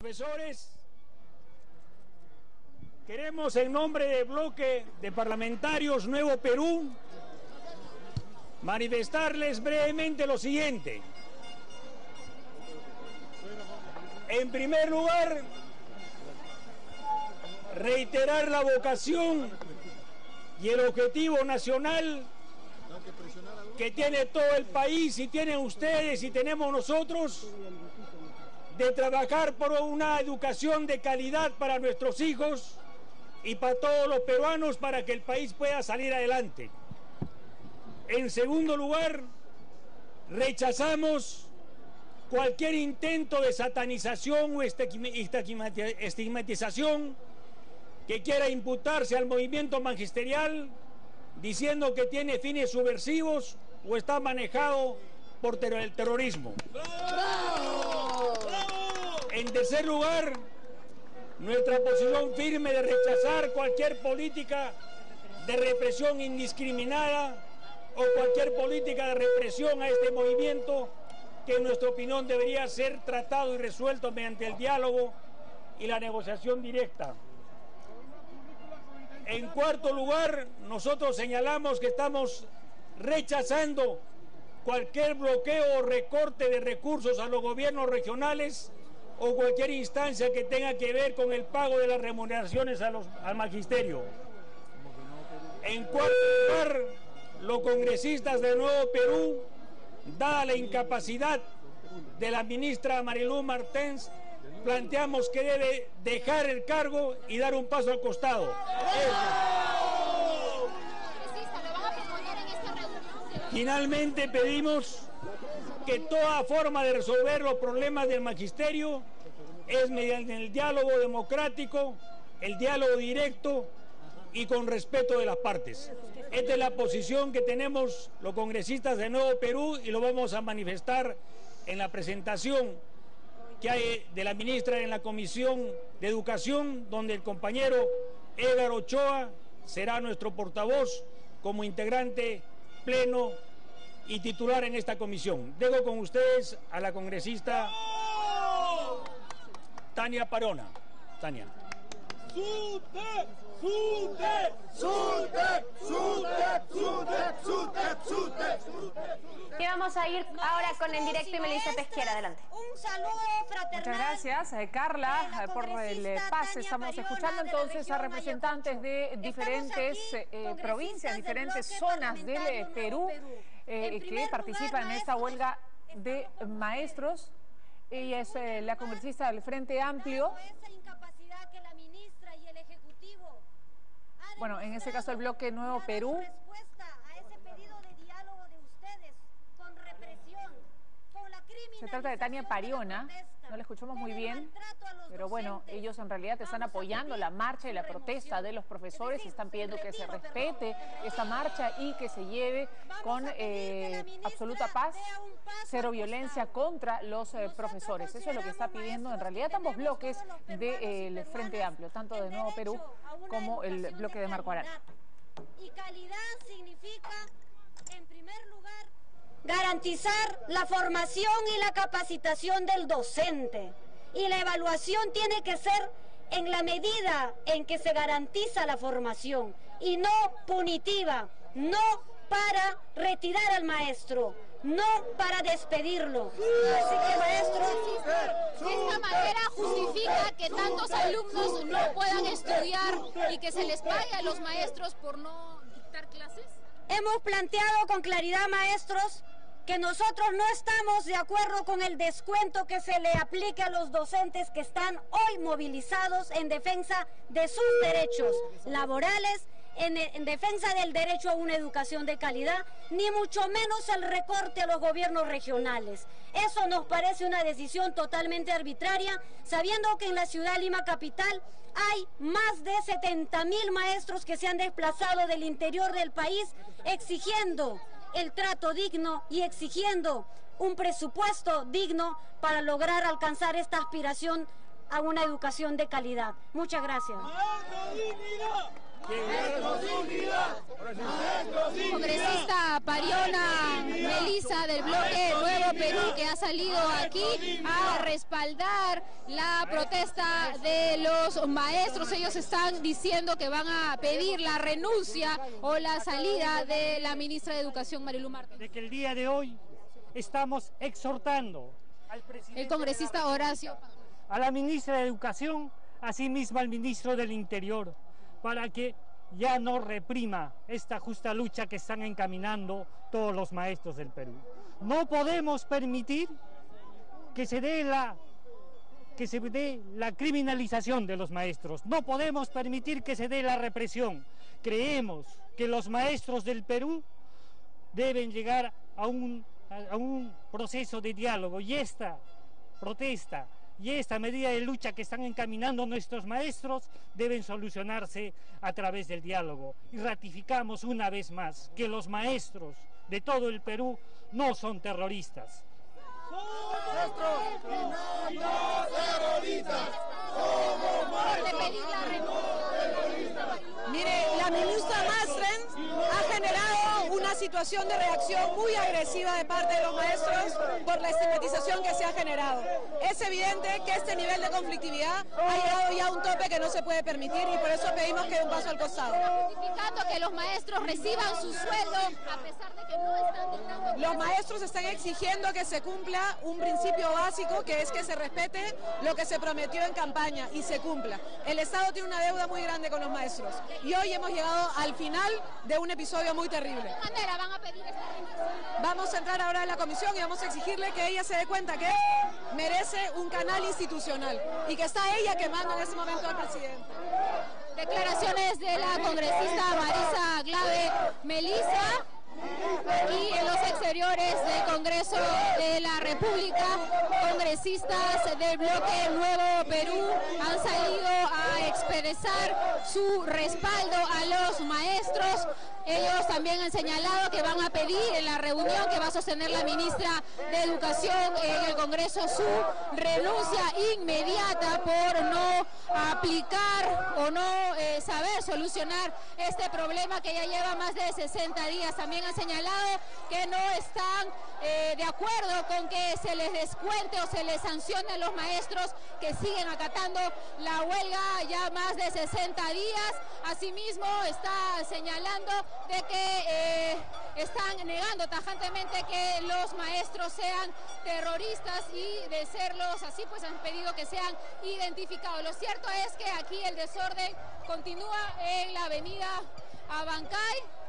Profesores, queremos en nombre del bloque de parlamentarios Nuevo Perú manifestarles brevemente lo siguiente. En primer lugar, reiterar la vocación y el objetivo nacional que tiene todo el país y tienen ustedes y tenemos nosotros de trabajar por una educación de calidad para nuestros hijos y para todos los peruanos para que el país pueda salir adelante. En segundo lugar, rechazamos cualquier intento de satanización o estigmatización que quiera imputarse al movimiento magisterial diciendo que tiene fines subversivos o está manejado por el terrorismo. En tercer lugar, nuestra posición firme de rechazar cualquier política de represión indiscriminada o cualquier política de represión a este movimiento que en nuestra opinión debería ser tratado y resuelto mediante el diálogo y la negociación directa. En cuarto lugar, nosotros señalamos que estamos rechazando cualquier bloqueo o recorte de recursos a los gobiernos regionales o cualquier instancia que tenga que ver con el pago de las remuneraciones a los, al magisterio. En cuarto lugar, los congresistas de Nuevo Perú, dada la incapacidad de la ministra Marilú Martens, planteamos que debe dejar el cargo y dar un paso al costado. Finalmente pedimos que toda forma de resolver los problemas del magisterio es mediante el diálogo democrático, el diálogo directo y con respeto de las partes. Esta es la posición que tenemos los congresistas de Nuevo Perú y lo vamos a manifestar en la presentación que hay de la ministra en la Comisión de Educación, donde el compañero Edgar Ochoa será nuestro portavoz como integrante pleno y titular en esta comisión. Dejo con ustedes a la congresista Tania Parona. Tania. Y vamos a ir ahora con el directo y Melissa Pesquera, adelante. Un saludo fraternal. Muchas gracias, eh, Carla, por el pase. Estamos escuchando entonces a representantes de diferentes eh, provincias, diferentes zonas del eh, que participan en esta huelga de maestros. Ella es la congresista del Frente Amplio. Bueno, en ese caso el bloque Nuevo Perú. Se trata de Tania Pariona, no la escuchamos muy bien, pero bueno, ellos en realidad están apoyando la marcha y la protesta de los profesores, están pidiendo que se respete esta marcha y que se lleve con eh, absoluta paz, cero violencia contra los eh, profesores. Eso es lo que está pidiendo en realidad ambos bloques del Frente Amplio, tanto de Nuevo Perú como el bloque de Marco Arana. Y calidad significa, garantizar la formación y la capacitación del docente. Y la evaluación tiene que ser en la medida en que se garantiza la formación y no punitiva, no para retirar al maestro, no para despedirlo. Así que maestro... De esta manera justifica que tantos alumnos no puedan estudiar y que se les pague a los maestros por no dictar clases. Hemos planteado con claridad, maestros, que nosotros no estamos de acuerdo con el descuento que se le aplique a los docentes que están hoy movilizados en defensa de sus derechos laborales, en, en, defensa del derecho a una educación de calidad, ni mucho menos el recorte a los gobiernos regionales. Eso nos parece una decisión totalmente arbitraria, sabiendo que en la ciudad Lima Capital hay más de 70 mil maestros que se han desplazado del interior del país exigiendo el trato digno y exigiendo un presupuesto digno para lograr alcanzar esta aspiración a una educación de calidad. Muchas gracias. Congresista Pariona Melisa del bloque Nuevo Perú que ha salido aquí a respaldar la protesta de los maestros. Ellos están diciendo que van a pedir la renuncia o la salida de la ministra de Educación, Marilu Martínez. De que el día de hoy estamos exhortando al presidente El congresista Horacio. a la ministra de Educación, asimismo al ministro del Interior, para que ya no reprima esta justa lucha que están encaminando todos los maestros del Perú. No podemos permitir que se dé la que se dé la criminalización de los maestros. No podemos permitir que se dé la represión. Creemos que los maestros del Perú deben llegar a un, a un proceso de diálogo y esta protesta y esta medida de lucha que están encaminando nuestros maestros deben solucionarse a través del diálogo. Y ratificamos una vez más que los maestros de todo el Perú no son terroristas. Mire, la ministra situación de reacción muy agresiva de parte de los maestros por la estigmatización que se ha generado. Es evidente que este nivel de conflictividad ha llegado ya a un tope que no se puede permitir y por eso pedimos que dé un paso al costado. Justificando que los maestros reciban su sueldo a pesar de que no están Los maestros están exigiendo que se cumpla un principio básico que es que se respete lo que se prometió en campaña y se cumpla. El Estado tiene una deuda muy grande con los maestros y hoy hemos llegado al final de un episodio muy terrible. ¿De qué manera van a pedir esta renuncia? Vamos a entrar ahora en la comisión y vamos a exigirle que ella se dé cuenta que merece un canal institucional y que está ella quemando en este momento al presidente. Declaraciones de la congresista Marisa Glave Melisa. Exteriores del Congreso de la República, congresistas del bloque Nuevo Perú han salido a expresar su respaldo a los maestros. Ellos también han señalado que van a pedir en la reunión que va a sostener la ministra de Educación en el Congreso su renuncia inmediata por no aplicar o no eh, saber solucionar este problema que ya lleva más de 60 días. También han señalado que no están eh, de acuerdo con que se les descuente o se les sancione a los maestros que siguen acatando la huelga ya más de 60 días. Asimismo está señalando de que eh, están negando tajantemente que los maestros sean terroristas y de serlos así pues han pedido que sean identificados. Lo cierto es que aquí el desorden continúa en la avenida Abancay.